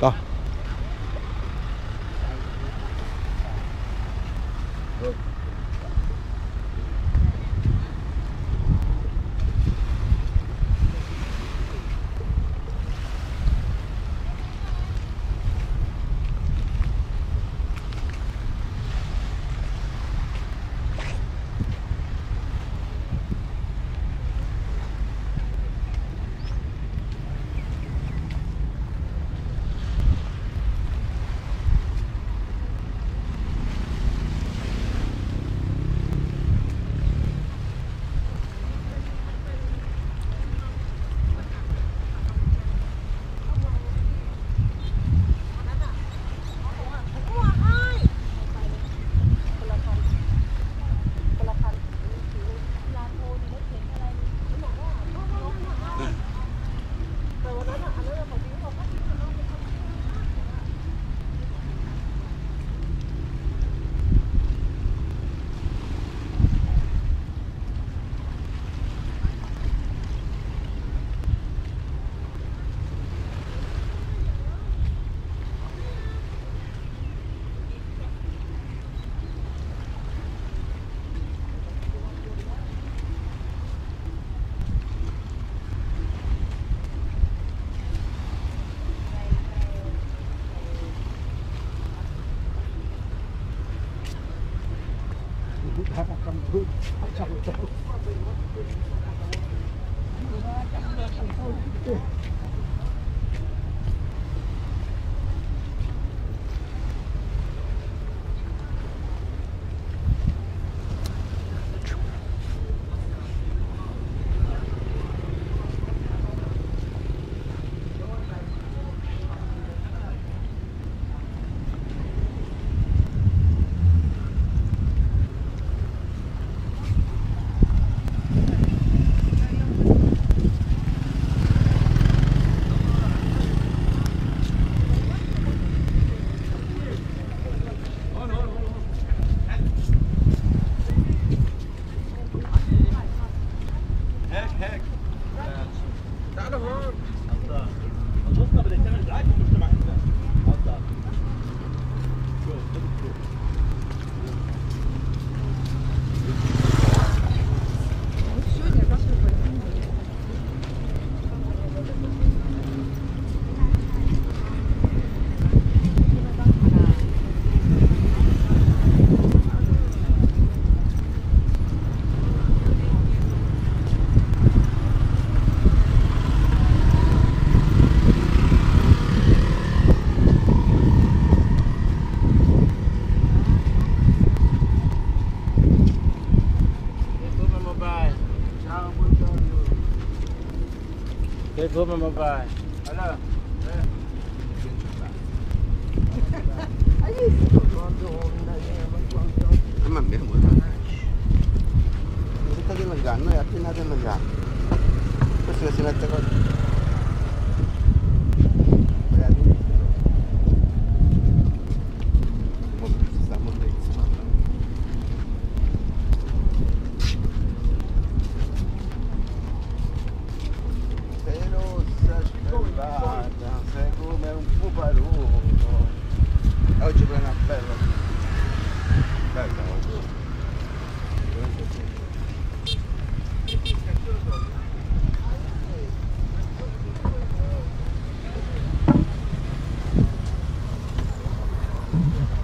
Có. 加油加油 Che come mobile? Allora, Naman, meron mo na. Hindi ka din lang gano'n, yakin natin lang gano'n. Kasi sila sinagtagot. Mm-hmm.